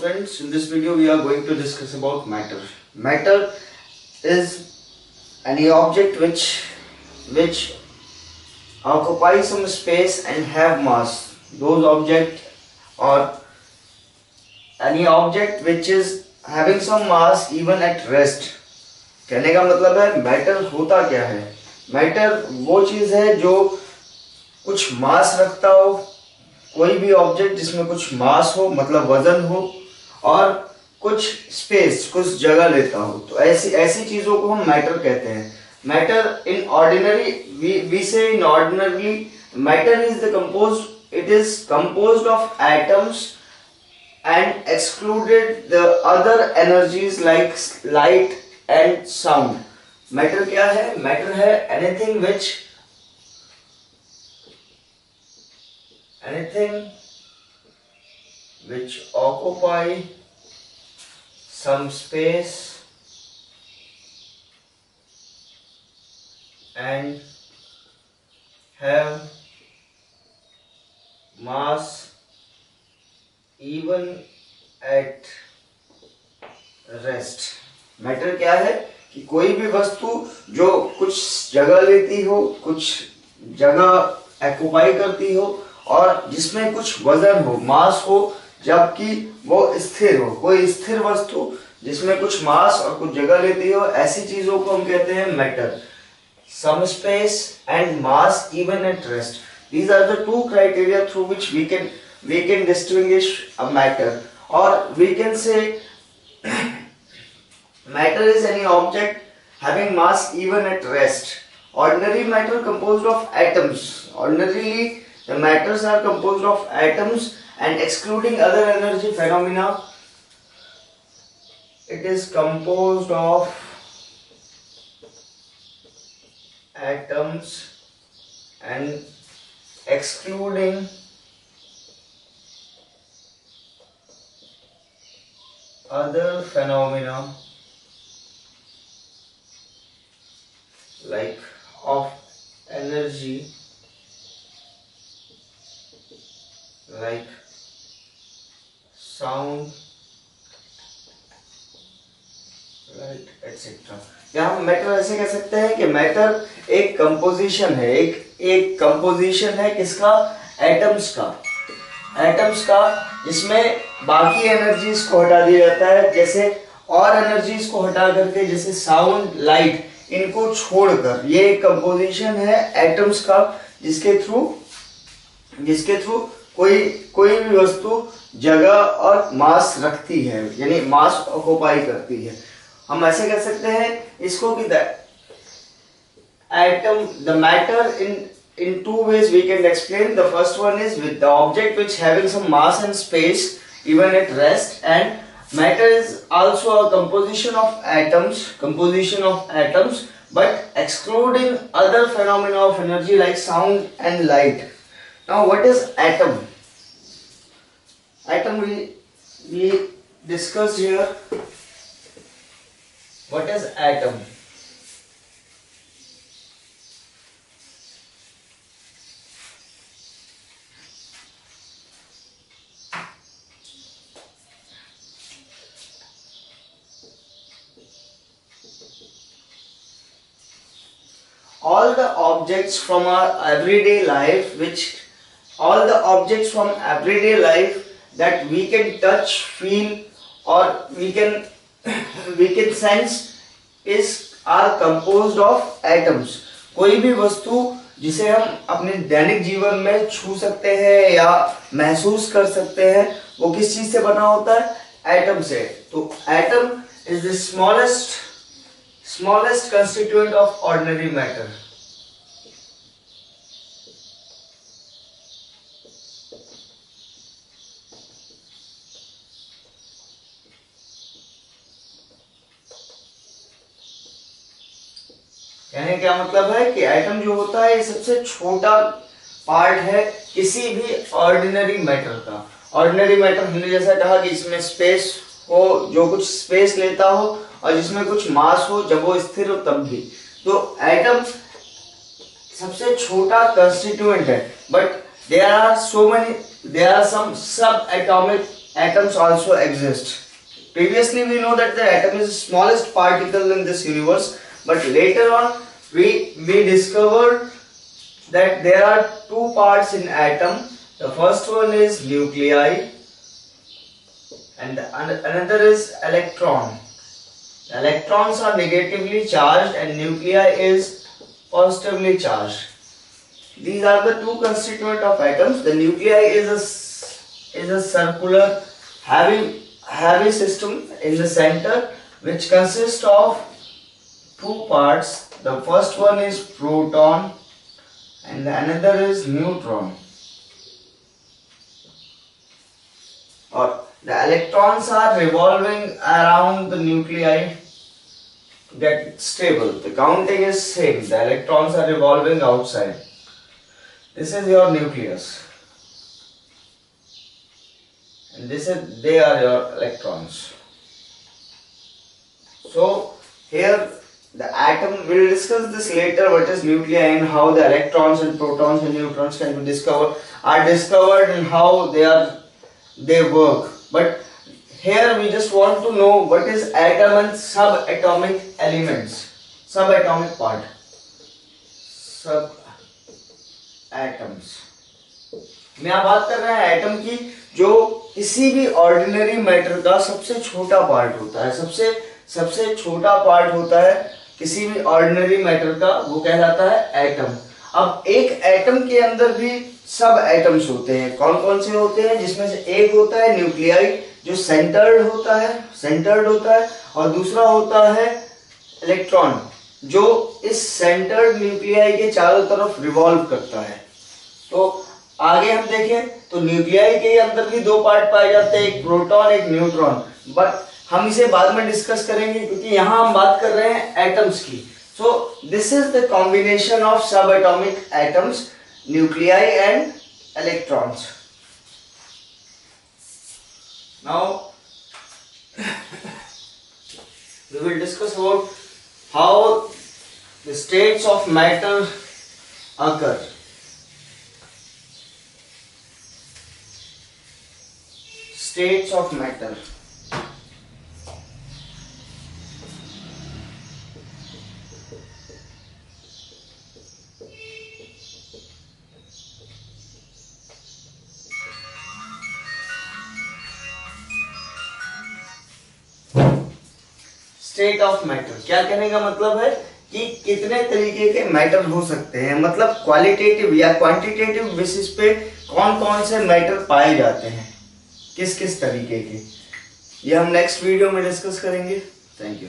friends in this video we are going to discuss about matter matter is any object which which occupy some space and have mass those object or any object which is having some mass even at rest कहने का मतलब है matter होता क्या है matter वो चीज़ है जो कुछ मास रखता हो कोई भी ऑब्जेक्ट जिसमें कुछ मास हो मतलब वज़न हो और कुछ स्पेस कुछ जगह लेता हो। तो ऐसी ऐसी चीज़ों को हम मैटर कहते हैं। Matter in ordinary we say in ordinary matter is the compose it is compose of atoms and excluded the other energies like light and sound matter क्या है? मैटर है anything which anything which occupy some space and have mass even at rest. Matter क्या है? कि कोई भी वस्तु जो कुछ जगह लेती हो, कुछ जगह एक्युपाई करती हो और जिसमें कुछ वज़न हो मास हो जबकि वो स्थिर हो। कोई स्थिर वस्तु जिसमें कुछ मास और कुछ जगह लेती हो, ऐसी चीज़ों को हम कहते हैं matter some space and mass even at rest these are the two criteria through which we can we can distinguish a matter और we can say matter is any object mass even at rest. Ordinary matter composed of atoms. Ordinarily, The matters are composed of atoms and excluding other energy phenomena, it is composed of atoms and excluding other phenomena like of energy like sound, right etc यहाँ हम matter ऐसे कह सकते हैं कि matter एक composition है, एक एक कंपोजिशन है किसका? एटम्स का। एटम्स का, जिसमें बाकी एनर्जीज को हटा दिया जाता है, जैसे और एनर्जीज को हटा करके जैसे साउंड लाइट इनको छोड़कर। ये कंपोजिशन है एटम्स का, जिसके थ्रू जिसके थ्रू कोई कोई भी वस्तु जगह और मास रखती है, यानी मास ऑक्योपाई करती है। हम ऐसे कह सकते हैं, इसको कि the the matter in in two ways we can explain the first one is with the object which है mass and space even at rest and matter is also composition of atoms composition of atoms but excluding other phenomena of energy like sound and light now what is atom atom we we discussed here what is atom all the objects from our everyday life which all the objects from everyday life that we can touch feel or we can we can sense is are composed of atoms कोई भी वस्तु जिसे हम अपने दैनिक जीवन में छू सकते हैं या महसूस कर सकते हैं वो किस चीज़ से बना होता है एटम से तो atom is the smallest smallest constituent of ordinary matter. कहने क्या मतलब है कि एटम जो होता है, ये सबसे छोटा पार्ट है किसी भी ऑर्डिनरी मैटर का। ऑर्डिनरी मैटर हमने जैसा कहा कि इसमें स्पेस हो, जो कुछ स्पेस लेता हो और जिसमें कुछ मास हो, जब वो स्थिर हो तब भी। तो एटम सबसे छोटा कंस्टिट्यूएंट है। But there are so many there are some sub atomic also exist. Previously we know that the atom is the smallest particle in this universe but later on we, we discovered that there are two parts in atom. The first one is nuclei and another is electron. Electrons are negatively charged and nuclei is positively charged. These are the two constituent of atoms. The nuclei is a, is a circular heavy, heavy system in the center which consists of two parts. The first one is proton and the another is neutron. Or the electrons are revolving around the nuclei get stable. The counting is same. The electrons are revolving outside. This is your nucleus. And this is they are your electrons. So here the atom we will discuss this later what is nuclei and how the electrons and protons and neutrons can be discovered are discovered and how they are they work but here we just want to know what is atom and subatomic elements subatomic part sub atoms मैं बात कर रहे हैं atom की जो किसी भी ordinary matter का सबसे छोटा पार्ट होता है सबसे सबसे छोटा पार्ट होता है किसी भी ऑर्डिनरी मैटर का वो कहलाता है एटम अब एक एटम के अंदर भी सब एटम्स होते हैं. कौन कौन से होते हैं? जिसमें से एक होता है न्यूक्लियाई जो सेंटर्ड होता है सेंटर्ड होता है, और दूसरा होता है इलेक्ट्रॉन जो इस सेंटर्ड न्यूक्लियाई के चारों तरफ़ रिवॉल्व करता है. तो आगे हम देखें तो न्यूक्लियाई के अंदर भी दो पार्ट पाए जाते हैं, एक प्रोटॉन एक न्यूट्रॉन बट हम इसे बाद में डिस्कस करेंगे, क्योंकि यहाँ हम बात कर रहे हैं एटम्स की so this is the combination of sub atomic atoms nuclei and electrons Now, we will discuss about how the states of matter occur. States of matter. State of matter क्या कहने का मतलब है कि कितने तरीके के मैटर हो सकते हैं? मतलब क्वालिटेटिव या क्वांटिटेटिव बेसिस पे कौन कौन से मैटर पाए जाते हैं? किस किस तरीके के? ये हम नेक्स्ट वीडियो में डिस्कस करेंगे. Thank you